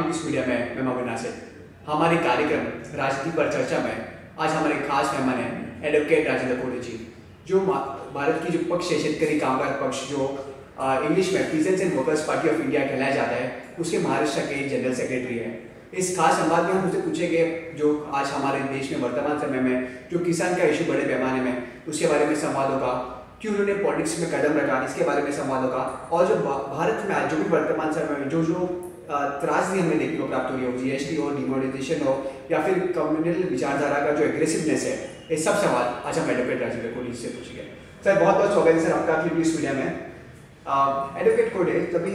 आपकी इस मीडिया में मैं मोहम्मद नासिर हमारे कार्यक्रम, राजनीति पर चर्चा में आज हमारे खास मेहमान हैं एडवोकेट राजेंद्र कोटे जी, जो भारत की जो पक्ष है, शेतकरी कामगार पक्ष, जो इंग्लिश में peasants and workers party of India कहलाया जाता है, उसके महाराष्ट्र के जनरल सेक्रेटरी हैं। इस खास संवाद में हम उनसे पूछेंगे, जो आज हमारे देश में वर्तमान समय में, जो किसान का इशू बड़े पैमाने में, उसके बारे में संवाद होगा कि उन्होंने पॉलिटिक्स में कदम रखा, इसके बारे में संवाद होगा और जो भारत में आज जो भी वर्तमान समय में, जो जो त्रासदी हमें देखने को प्राप्त हो रही हो जीएसटी हो डिमोनेटाइजेशन हो, या फिर कम्युनल विचारधारा का जो एग्रेसिवनेस है, ये सब सवाल आज हम एडवोकेट राजेंद्र कोहली से पूछेंगे। सर, बहुत बहुत स्वागत है सर आपका अपनी इस मीडिया में। एडवोकेट कोडे, तभी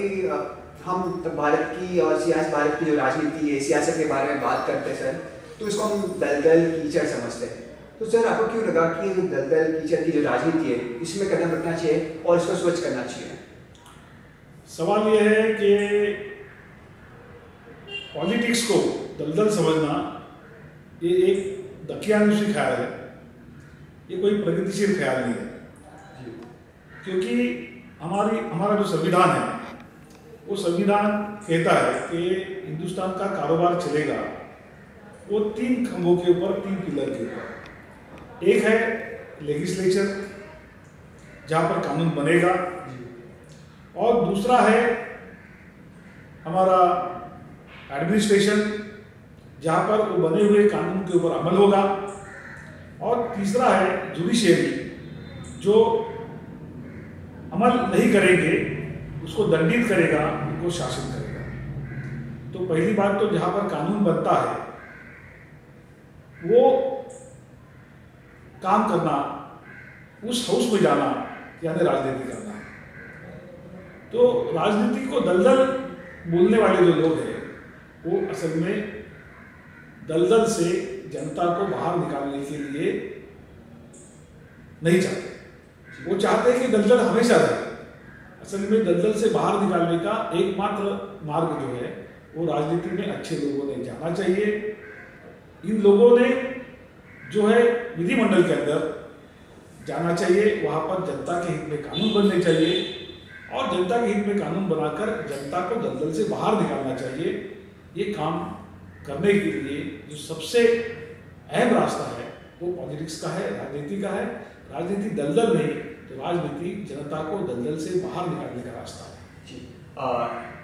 हम भारत की और सियासत, भारत की जो राजनीति है, सियासत के बारे में बात करते हैं, सर तो इसको हम दलदल कीचड़ समझते हैं। तो सर, आपको क्यों लगा कि जो दलदल कीचड़ की जो राजनीति है, इसमें कदम रखना चाहिए और इसको स्वच्छ करना चाहिए? सवाल यह है कि पॉलिटिक्स को दलदल समझना ये एक दकियानुसी ख्याल है। ये कोई प्रगतिशील ख्याल नहीं है। क्योंकि हमारी हमारा जो संविधान है वो संविधान कहता है कि हिंदुस्तान का कारोबार चलेगा वो तीन खंभों के ऊपर तीन पिलर के ऊपर। एक है लेजिस्लेचर जहाँ पर कानून बनेगा। और दूसरा है हमारा एडमिनिस्ट्रेशन जहाँ पर वो बने हुए कानून के ऊपर अमल होगा। और तीसरा है जुडिशियरी जो अमल नहीं करेंगे, उसको दंडित करेगा, उनको शासन करेगा। तो पहली बात तो जहाँ पर कानून बनता है, वो काम करना, उस हाउस में जाना, यानी राजनीति करना। तो राजनीति को दलदल बोलने वाले जो लोग हैं वो असल में दलदल से जनता को बाहर निकालने के लिए नहीं चाहते। वो चाहते हैं कि दलदल हमेशा रहे। असल में दलदल से बाहर निकालने का एकमात्र मार्ग जो है, वो राजनीति में अच्छे लोगों ने जाना चाहिए। इन लोगों ने जो है विधिमंडल के अंदर जाना चाहिए, वहाँ पर जनता के हित में कानून बनने चाहिए और जनता के हित में कानून बनाकर जनता को दलदल से बाहर निकालना चाहिए। ये काम करने के लिए जो सबसे अहम रास्ता है वो पॉलिटिक्स का है राजनीति का है। राजनीति दलदल नहीं तो राजनीति जनता को दलदल से बाहर निकालने का रास्ता है। जी।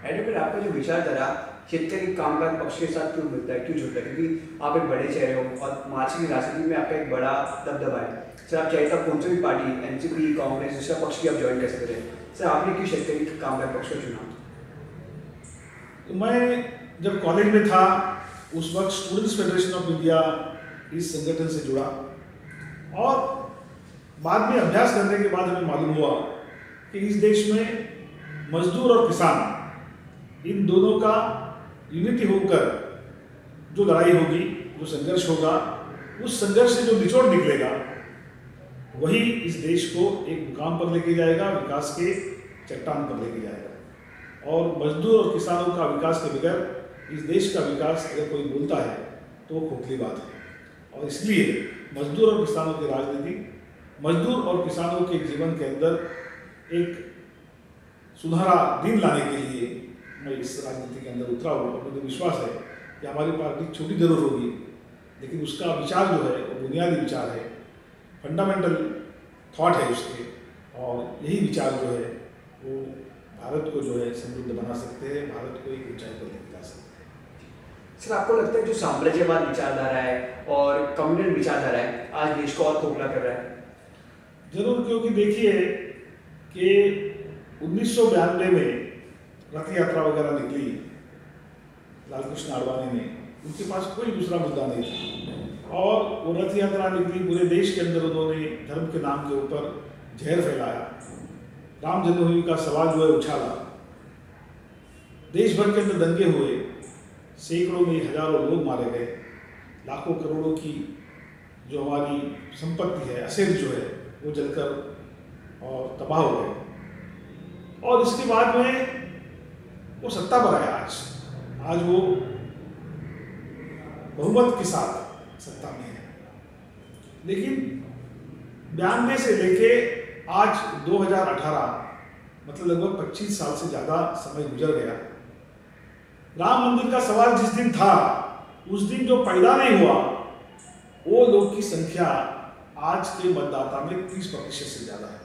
एडवोकेट आपका जो विचारधारा शेतकरी कामगार पक्ष के साथ क्यों मिलता है क्यों जुड़ता है? क्योंकि आप एक बड़े चेहरे हो और मार्च की राजनीति में आपका एक बड़ा दबदबा है। सर आप चाहे तो कौन सी भी पार्टी एनसीपी कांग्रेस दूसरा पक्ष भी आप ज्वाइन कर सकते हैं। सर आपने क्यों शेतकरी कामगार पक्ष को चुना? तो मैं जब कॉलेज में था, उस वक्त स्टूडेंट्स फेडरेशन ऑफ़ इंडिया इस संगठन से जुड़ा। और बाद में अभ्यास करने के बाद हमें मालूम हुआ कि इस देश में मजदूर और किसान, इन दोनों का यूनिटी होकर जो लड़ाई होगी, जो संघर्ष होगा, उस संघर्ष से जो निचोड़ निकलेगा, वही इस देश को एक मुकाम पर लेके जाएगा, विकास के चट्टान पर लेके जाएगा। और मजदूर और किसानों का विकास के बगैर इस देश का विकास अगर कोई बोलता है तो वो खोखली बात है। और इसलिए मजदूर और किसानों की राजनीति, मजदूर और किसानों के जीवन के अंदर एक सुनहरा दिन लाने के लिए मैं इस राजनीति के अंदर उतरा हूँ। और मुझे विश्वास है कि हमारी पार्टी छोटी ज़रूर होगी, लेकिन उसका विचार जो है, वो बुनियादी विचार है। फंडामेंटल थॉट है उसके। और यही विचार जो है, वो भारत को जो है समृद्ध बना सकते हैं। भारत को एक ऊंचाई पर लेके जा सकते हैं सर आपको लगता है जो साम्राज्यवाद विचारधारा है और कम्युनल विचारधारा है, आज देश को और खोखला कर रहा है? ज़रूर, क्योंकि देखिए कि उन्नीस में रथ यात्रा वगैरह निकली, लालकृष्ण आडवाणी ने। उनके पास कोई दूसरा मुद्दा नहीं था। और वो रथ यात्रा निकली, पूरे देश के अंदर उन्होंने धर्म के नाम के ऊपर जहर फैलाया। राम जन्मभूमि का सवाल जो है, उछाला। देश भर के अंदर दंगे हुए। सैकड़ों में हज़ारों लोग मारे गए। लाखों करोड़ों की जो हमारी संपत्ति है असेट जो है, वो जलकर और तबाह हो गए। और इसके बाद में वो सत्ता पर आया आज। आज वो बहुमत के साथ सत्ता में है। लेकिन बयानवे से लेके आज 2018 मतलब लगभग 25 साल से ज़्यादा समय गुजर गया। राम मंदिर का सवाल जिस दिन था, उस दिन जो पैदा नहीं हुआ, वो लोग की संख्या आज के मतदाता में तीस प्रतिशत से ज़्यादा है।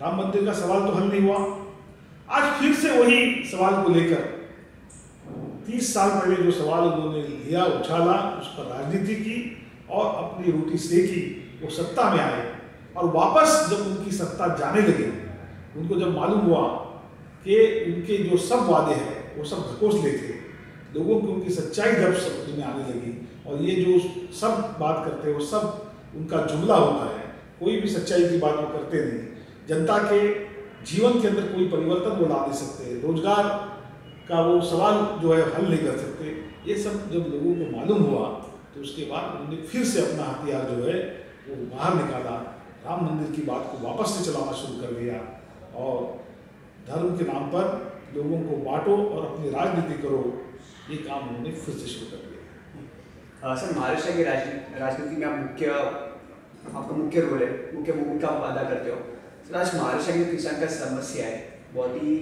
राम मंदिर का सवाल तो हल नहीं हुआ। आज फिर से वही सवाल को लेकर तीस साल पहले जो सवाल उन्होंने लिया, उछाला, उस पर राजनीति की और अपनी रोटी सेकी वो सत्ता में आए और वापस जब उनकी सत्ता जाने लगी, उनको जब मालूम हुआ कि उनके जो सब वादे हैं वो सब घकोसले थे लोगों की उनकी सच्चाई जब समझ में आने लगी और ये जो सब बात करते हैं, वो सब उनका जुमला होता है। कोई भी सच्चाई की बात वो करते नहीं। जनता के जीवन के अंदर कोई परिवर्तन वो ला नहीं सकते। रोज़गार का वो सवाल जो है, हल नहीं कर सकते। ये सब जब लोगों को मालूम हुआ तो उसके बाद उन्होंने फिर से अपना हथियार जो है, वो बाहर निकाला। राम मंदिर की बात को वापस से चलाना शुरू कर दिया। और धर्म के नाम पर लोगों को बांटो और अपनी राजनीति करो। ये काम उन्होंने फिर से शुरू कर दिया। सर, महाराष्ट्र की राजनीति में आप मुख्य, आपका मुख्य रोल है, मुख्य भूमिका आप अदा करते हो। सर, आज महाराष्ट्र की किसान का समस्या है। बहुत ही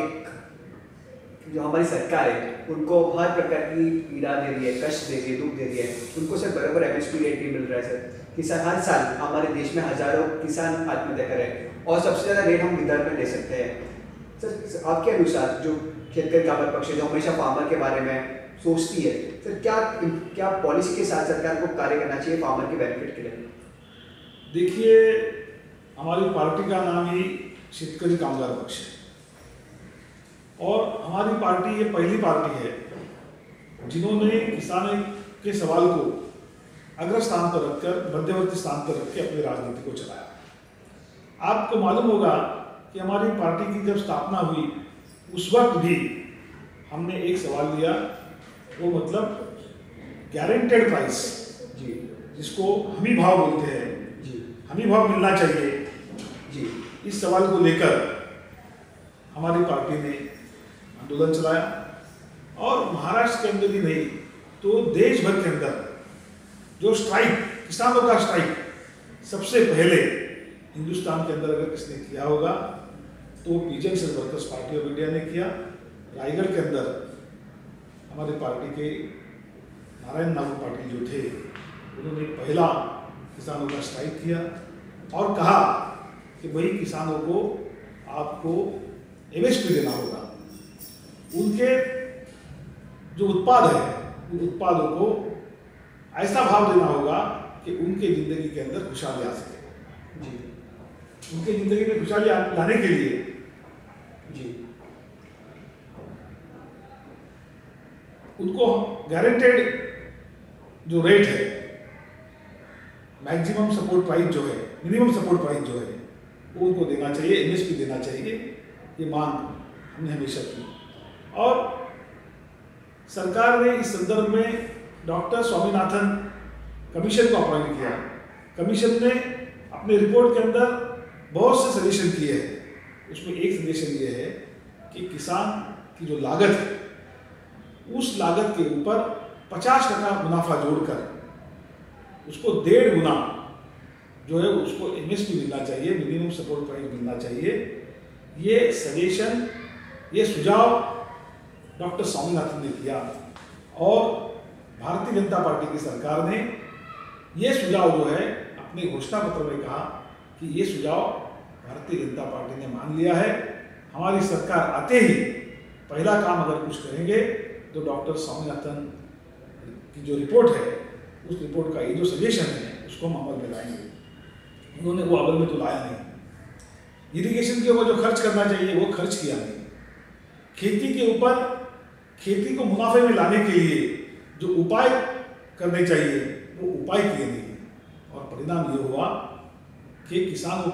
एक, जो हमारी सरकार है, उनको हर प्रकार की पीड़ा दे रही है, कष्ट दे रही है, दुख दे रही है। उनको सर बराबर एम एस पी रेट नहीं मिल रहा है, सर। किसान, हर साल हमारे देश में हज़ारों किसान आत्महत्या कर रहे हैं। और सबसे ज़्यादा रेट हम विदर्भ में ले सकते हैं। सर आपके अनुसार जो शेतकरी कामत पक्ष है, जो हमेशा फार्मर के बारे में सोचती है, सर, क्या क्या पॉलिसी के साथ सरकार को कार्य करना चाहिए फार्मर के बेनिफिट के लिए? देखिए, हमारी पार्टी का नाम ही शेतकरी कामगार पक्ष है। और हमारी पार्टी, ये पहली पार्टी है, जिन्होंने किसान के सवाल को अग्र स्थान पर रखकर, मध्यवर्ती स्थान पर रख के अपनी राजनीति को चलाया। आपको मालूम होगा कि हमारी पार्टी की जब स्थापना हुई उस वक्त भी हमने एक सवाल लिया वो मतलब गारंटेड प्राइस जी। जिसको हमी भाव बोलते हैं। जी। हमी भाव मिलना चाहिए। जी। इस सवाल को लेकर हमारी पार्टी ने आंदोलन चलाया। और महाराष्ट्र के अंदर ही नहीं तो देश भर के अंदर जो स्ट्राइक किसानों का स्ट्राइक सबसे पहले हिंदुस्तान के अंदर अगर किसने किया होगा तो पीजन सेल वर्कर्स पार्टी ऑफ़ इंडिया ने किया। रायगढ़ के अंदर हमारे पार्टी के नारायण नागू पाटिल जो थे, उन्होंने पहला किसानों का स्ट्राइक किया और कहा कि भाई किसानों को आपको एमएसपी देना होगा। उनके जो उत्पाद है, उन उत्पादों को ऐसा भाव देना होगा कि उनके ज़िंदगी के अंदर खुशहाली आ सके। उनके ज़िंदगी में खुशहाली लाने के लिए। जी। उनको गारंटेड जो रेट है मैक्सिमम सपोर्ट प्राइस जो है मिनिमम सपोर्ट प्राइस जो है, वो उनको देना चाहिए एमएसपी देना चाहिए। ये मांग हमने हमेशा की। और सरकार ने इस संदर्भ में डॉक्टर स्वामीनाथन कमीशन को अपॉइंट किया। कमीशन ने अपने रिपोर्ट के अंदर बहुत से सजेशन किए हैं। उसमें एक सजेशन ये है कि किसान की जो लागत है, उस लागत के ऊपर पचास टका मुनाफा जोड़कर उसको डेढ़ गुना जो है उसको एम एस पी मिलना चाहिए मिनिमम सपोर्ट प्राइस मिलना चाहिए। ये सजेशन ये सुझाव डॉक्टर स्वामीनाथन ने किया और भारतीय जनता पार्टी की सरकार ने ये सुझाव जो है, अपने घोषणा पत्र में कहा कि ये सुझाव भारतीय जनता पार्टी ने मान लिया है। हमारी सरकार आते ही पहला काम अगर कुछ करेंगे तो डॉक्टर स्वामीनाथन की जो रिपोर्ट है, उस रिपोर्ट का ये जो सजेशन है, उसको हम अमल में लाएँगे। उन्होंने वो अमल में तो लाया नहीं। इरीगेशन के ऊपर जो खर्च करना चाहिए, वो खर्च किया नहीं। खेती के ऊपर, खेती को मुनाफे में लाने के लिए जो उपाय करने चाहिए, वो उपाय किए नहीं। और परिणाम ये हुआ कि किसानों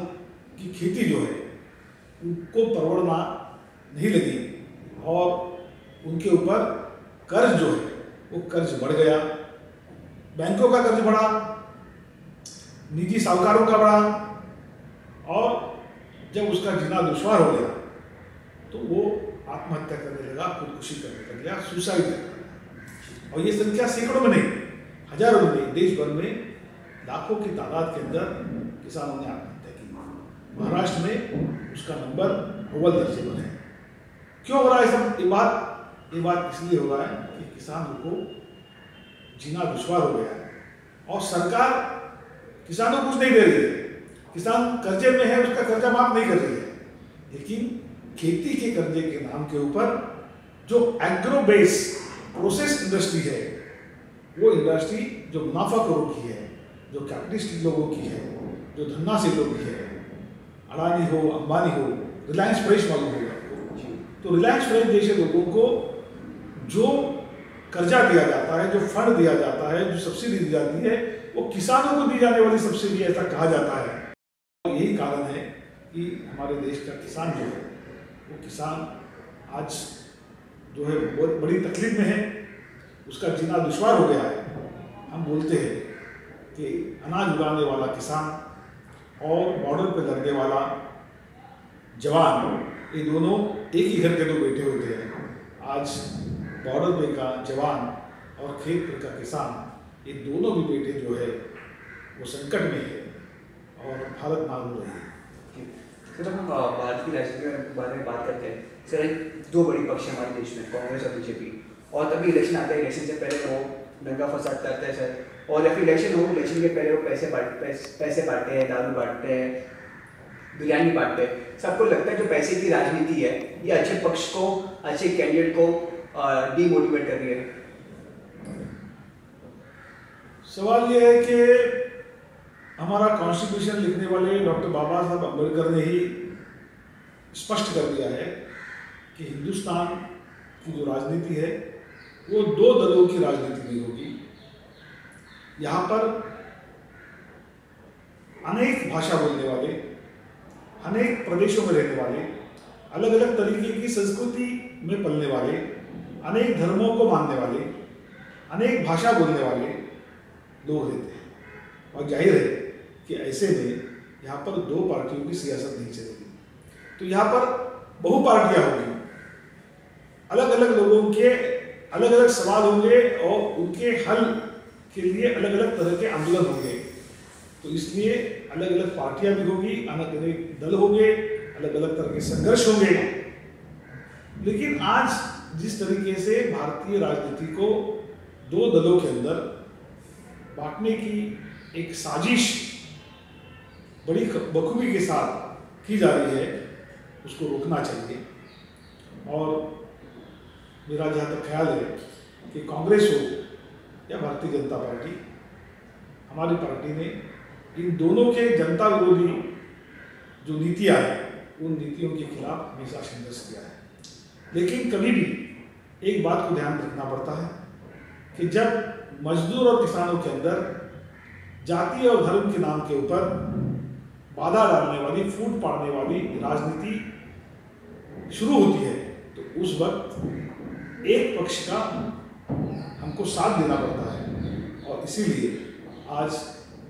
की खेती जो है, उनको परवड़ना नहीं लगी और उनके ऊपर कर्ज जो है, वो कर्ज बढ़ गया। बैंकों का कर्ज बढ़ा, निजी साहूकारों का बढ़ा और जब उसका जीना दुश्वार हो गया तो वो आत्महत्या करने लगा, खुदकुशी करने लग गया सुसाइड करने और ये संख्या सैकड़ों में नहीं, हज़ारों में देश भर में लाखों की तादाद के अंदर किसानों ने आत्महत्या महाराष्ट्र में उसका नंबर अव्वल दर्जे पर है। क्यों हो रहा है सब? ये बात ये बात इसलिए हो रहा है कि किसान को जीना दुश्वार हो गया है। और सरकार किसानों को कुछ नहीं दे रही है। किसान कर्जे में है, उसका कर्जा माफ़ नहीं कर रही है। लेकिन खेती के कर्जे के नाम के ऊपर जो एग्रो बेस प्रोसेस इंडस्ट्री है, वो इंडस्ट्री जो मुनाफाखोरों की है, जो कैपिटलिस्ट लोगों की है, जो धन्ना से लोगों की है अडानी हो, अंबानी हो, रिलायंस फ्रेश मालूम होगा आपको तो रिलायंस फ्रेश जैसे लोगों को जो कर्जा दिया जाता है, जो फंड दिया जाता है, जो सब्सिडी दी जाती है, वो किसानों को दी जाने वाली सब्सिडी ऐसा कहा जाता है। और यही कारण है कि हमारे देश का किसान जो है, वो किसान आज जो है बहुत बड़ी तकलीफ़ में है। उसका जीना दुश्वार हो गया है। हम बोलते हैं कि अनाज उगाने वाला किसान और बॉर्डर पर लड़ने वाला जवान, ये दोनों एक ही घर के दो बेटे होते हैं आज बॉर्डर पे का जवान और खेत पर का किसान, ये दोनों भी बेटे जो है, वो संकट में है और भारत मालूम रही है। सर, हम भारत की राजनीति के बारे में बात करते हैं। सर, एक, दो बड़ी पक्ष हमारे देश में, कांग्रेस और बीजेपी। और तभी इलेक्शन आता है, इलेक्शन से पहले वो दंगा फसाद करते हैं, सर। और या फिर इलेक्शन हो इलेक्शन के पहले वो पैसे बांट, पैसे बांटते हैं, दारू बांटते हैं, बिरयानी बांटते हैं। सबको लगता है जो पैसे की राजनीति है, ये अच्छे पक्ष को, अच्छे कैंडिडेट को डीमोटिवेट कर रही है। सवाल ये है कि हमारा कॉन्स्टिट्यूशन लिखने वाले डॉक्टर बाबा साहब अंबेडकर ने ही स्पष्ट कर दिया है कि हिंदुस्तान की जो राजनीति है, वो दो दलों की राजनीति नहीं होगी। यहाँ पर अनेक भाषा बोलने वाले, अनेक प्रदेशों में रहने वाले अलग अलग तरीके की संस्कृति में पलने वाले, अनेक धर्मों को मानने वाले, अनेक भाषा बोलने वाले लोग रहते हैं। और ज़ाहिर है कि ऐसे में यहाँ पर दो पार्टियों की सियासत नहीं चलेगी। तो यहाँ पर बहु पार्टियाँ होंगी। अलग अलग लोगों के अलग अलग सवाल होंगे और उनके हल के लिए अलग अलग तरह के आंदोलन होंगे। तो इसलिए अलग अलग पार्टियाँ भी होगी अलग अलग दल होंगे अलग अलग तरह के संघर्ष होंगे। लेकिन आज जिस तरीके से भारतीय राजनीति को दो दलों के अंदर बांटने की एक साजिश बड़ी बखूबी के साथ की जा रही है, उसको रोकना चाहिए। और मेरा जहाँ तक ख्याल है कि कांग्रेस हो या भारतीय जनता पार्टी, हमारी पार्टी ने इन दोनों के जनता विरोधी जो नीतियाँ हैं उन नीतियों के खिलाफ हमेशा संघर्ष किया है। लेकिन कभी भी एक बात को ध्यान रखना पड़ता है कि जब मजदूर और किसानों के अंदर जाति और धर्म के नाम के ऊपर बाधा डालने वाली, फूट पाड़ने वाली राजनीति शुरू होती है तो उस वक्त एक पक्ष का हमको साथ देना पड़ता है। और इसीलिए आज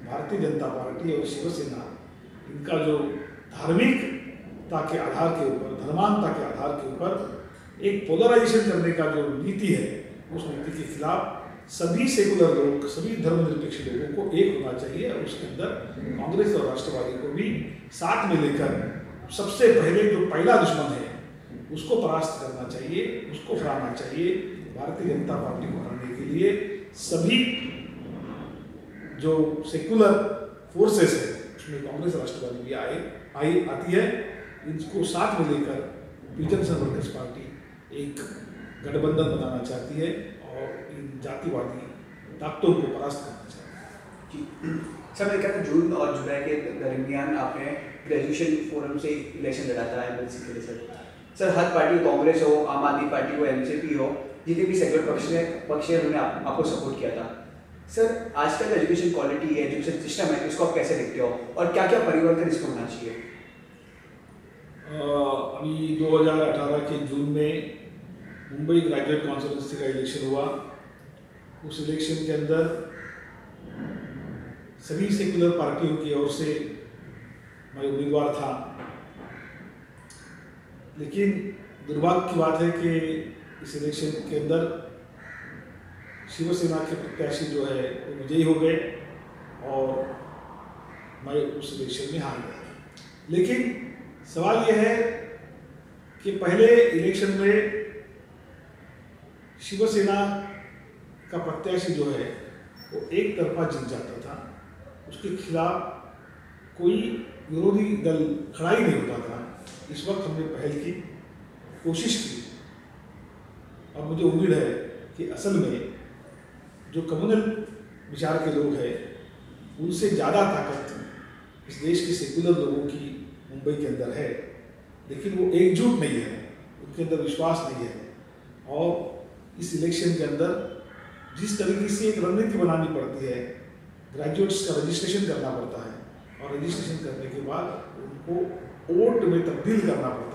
भारतीय जनता पार्टी और शिवसेना इनका जो धार्मिकता के आधार के ऊपर धर्मांता के आधार के ऊपर एक पोलराइजेशन करने का जो नीति है, उस नीति के खिलाफ सभी सेकुलर लोग, सभी धर्मनिरपेक्ष लोगों को एक होना चाहिए और उसके अंदर कांग्रेस और राष्ट्रवादी को भी साथ में लेकर सबसे पहले जो पहला दुश्मन है, उसको परास्त करना चाहिए, उसको हराना चाहिए भारतीय जनता पार्टी को हराने के लिए सभी जो सेकुलर फोर्सेस है, उसमें कांग्रेस राष्ट्रवादी भी आए, आई, आती है, इनको साथ में लेकर पीजन वर्कर्स पार्टी एक गठबंधन बनाना चाहती है और इन जातिवादी ताकतों को परास्त करना चाहिए सर मैंने कहा जून और जुलाई के दरमियान आपने ग्रेजुएशन फोरम से इलेक्शन लड़ा था, एमएलसी के लिए, सर। सर, हर पार्टी कांग्रेस हो, आम आदमी पार्टी हो एमजेपी हो जितने भी सेक्युलर पक्ष ने पक्ष ने उन्होंने आप, आपको सपोर्ट किया था। सर आज का एजुकेशन क्वालिटी है एजुकेशन सिस्टम है इसको आप कैसे देखते हो? और क्या क्या परिवर्तन इसमें होना चाहिए? अभी 2018 के जून में मुंबई ग्रेजुएट काउंसिल का इलेक्शन हुआ। उस इलेक्शन के अंदर सभी सेकुलर पार्टियों की ओर से मैं उम्मीदवार था। लेकिन दुर्भाग्य की बात है कि इस इलेक्शन के अंदर शिवसेना के प्रत्याशी जो है, वो विजयी हो गए और मैं उस इलेक्शन में हार गया लेकिन सवाल यह है कि पहले इलेक्शन में शिवसेना का प्रत्याशी जो है, वो एक तरफा जीत जाता था। उसके खिलाफ कोई विरोधी दल खड़ा ही नहीं होता था। इस वक्त हमने पहल की, कोशिश की। और मुझे उम्मीद है कि असल में जो कम्युनल विचार के लोग हैं, उनसे ज़्यादा ताकत इस देश के सेकुलर लोगों की मुंबई के अंदर है। लेकिन वो एकजुट नहीं है, उनके अंदर विश्वास नहीं है। और इस इलेक्शन के अंदर जिस तरीके से एक रणनीति बनानी पड़ती है ग्रेजुएट्स का रजिस्ट्रेशन करना पड़ता है। और रजिस्ट्रेशन करने के बाद उनको वोट में तब्दील करना पड़ता है।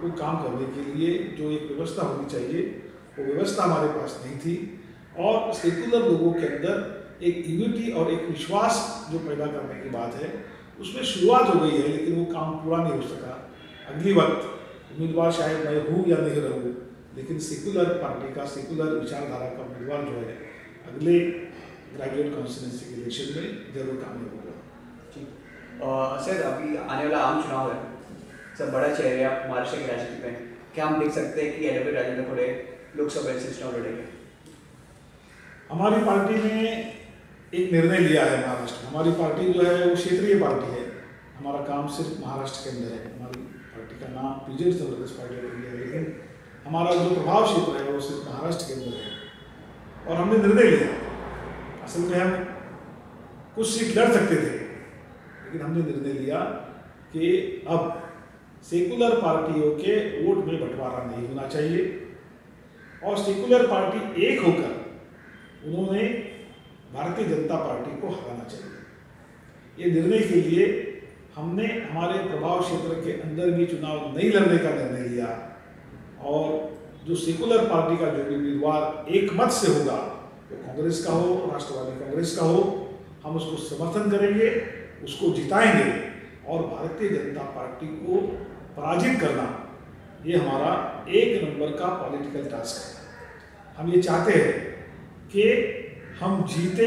वो काम करने के लिए जो एक व्यवस्था होनी चाहिए, वो व्यवस्था हमारे पास नहीं थी। और सेकुलर लोगों के अंदर एक यूनिटी और एक विश्वास जो पैदा करने की बात है, उसमें शुरुआत हो गई है, लेकिन वो काम पूरा नहीं हो सका। अगली वक्त उम्मीदवार शायद मैं हूँ या नहीं रहूँ, लेकिन सेकुलर पार्टी का सेकुलर विचारधारा का उम्मीदवार जो है, अगले ग्रेजुएट कॉन्स्टिट्यूंसी के इलेक्शन में ज़रूर कामयाब होगा। ठीक। सर, अभी आने वाला आम चुनाव है। सर बड़ा चेहरे आप महाराष्ट्र की राजनीति में क्या हम देख सकते हैं कि एडवोकेट राजेंद्र खोड़े लोकसभा से लड़ेंगे? हमारी पार्टी ने एक निर्णय लिया है महाराष्ट्र हमारी पार्टी जो है, वो क्षेत्रीय पार्टी है। हमारा काम सिर्फ़ महाराष्ट्र के अंदर है। हमारी पार्टी का नाम पीजेड कांग्रेस पार्टी ऑफ़ इंडिया लेकिन हमारा जो प्रभाव क्षेत्र है, वो सिर्फ़ महाराष्ट्र के अंदर है। और हमने निर्णय लिया। असल में हम कुछ सीट लड़ सकते थे, लेकिन हमने निर्णय लिया कि अब सेकुलर पार्टियों के वोट में बंटवारा नहीं होना चाहिए। और सेकुलर पार्टी एक होकर उन्होंने भारतीय जनता पार्टी को हराना चाहिए। ये निर्णय के लिए हमने हमारे प्रभाव क्षेत्र के अंदर भी चुनाव नहीं लड़ने का निर्णय लिया। और जो सेकुलर पार्टी का जो भी उम्मीदवार एक मत से होगा, वो तो कांग्रेस का हो, राष्ट्रवादी कांग्रेस का हो, हम उसको समर्थन करेंगे, उसको जिताएँगे और भारतीय जनता पार्टी को पराजित करना, ये हमारा एक नंबर का पॉलिटिकल टास्क है। हम ये चाहते हैं कि हम जीते,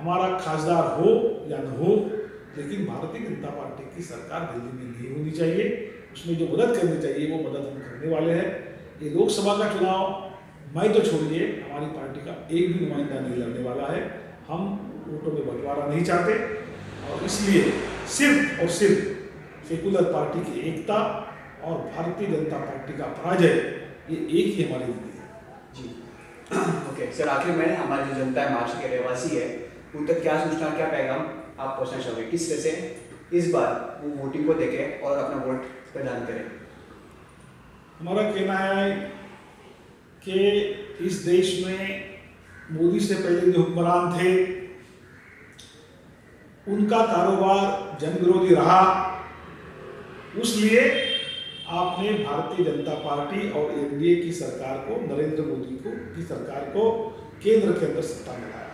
हमारा खासदार हो या न हो, लेकिन भारतीय जनता पार्टी की सरकार दिल्ली में नहीं होनी चाहिए। उसमें जो मदद करनी चाहिए, वो मदद हम करने वाले हैं। ये लोकसभा का चुनाव, मैं तो छोड़िए, हमारी पार्टी का एक भी नुमाइंदा नहीं लड़ने वाला है। हम वोटों में बंटवारा नहीं चाहते। और इसलिए सिर्फ़ और सिर्फ़ सेकुलर पार्टी की एकता और भारतीय जनता पार्टी का पराजय ये एक ही हमारी है। जी। ओके सर आखिर में हमारी जो जनता है महाराष्ट्र के रहवासी है उन तक क्या सूचना क्या पैगाम आप पहुँचना चाहोगे? किस तरह से? इस बार वो वोटिंग को देखें और अपना वोट प्रदान करें। हमारा कहना है कि इस देश में मोदी से पहले जो हुक्मरान थे उनका कारोबार जन विरोधी रहा। उसलिए आपने भारतीय जनता पार्टी और एनडीए की सरकार को, नरेंद्र मोदी को, की सरकार को केंद्र के अंदर सत्ता में लाया।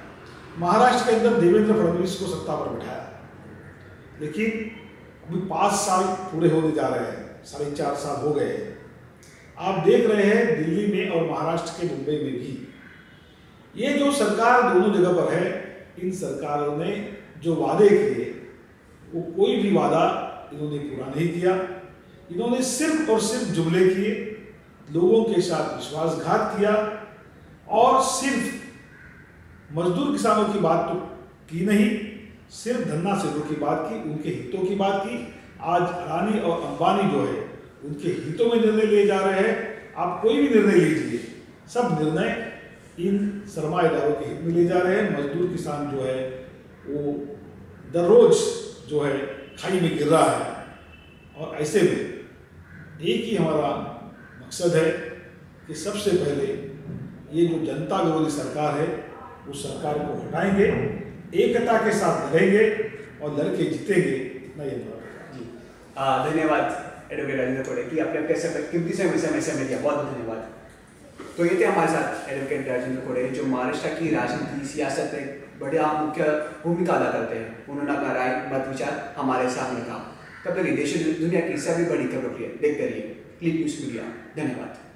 महाराष्ट्र के अंदर देवेंद्र फडणवीस को सत्ता पर बिठाया। लेकिन अभी पाँच साल पूरे होने जा रहे हैं, साढ़े चार साल हो गए हैं। आप देख रहे हैं दिल्ली में और महाराष्ट्र के मुंबई में भी। ये जो सरकार दोनों जगह पर है, इन सरकारों ने जो वादे किए, वो कोई भी वादा इन्होंने पूरा नहीं किया। इन्होंने सिर्फ़ और सिर्फ़ जुमले किए, लोगों के साथ विश्वासघात किया और सिर्फ़ मजदूर किसानों की बात तो की नहीं, सिर्फ़ धन्ना सेठों की बात की, उनके हितों की बात की। आज अडानी और अंबानी जो है, उनके हितों में निर्णय लिए जा रहे हैं। आप कोई भी निर्णय लीजिए, सब निर्णय इन सरमाएदारों के हित में लिए जा रहे हैं। मजदूर किसान जो है, वो दररोज जो है खाई में गिर रहा है। और ऐसे में एक ही हमारा मकसद है कि सबसे पहले ये जो जनता विरोधी सरकार है, उस सरकार को हटाएँगे, एकता के साथ लड़ेंगे और लड़के जीतेंगे। इतना ये जी। धन्यवाद, एडवोकेट राजेंद्र कोड़े कि। आपने अपने समय कीमती समय समय समय दिया। बहुत बहुत धन्यवाद। तो ये थे हमारे साथ एडवोकेट राजेंद्र कोड़े, जो महाराष्ट्र की राजनीति, सियासत में बढ़िया मुख्य भूमिका अदा करते हैं। उन्होंने अपना राय मत विचार हमारे सामने कहा। तब तक देश दुनिया की सभी बड़ी खबरों के लिए देखते रहिए। Click news media. धन्यवाद।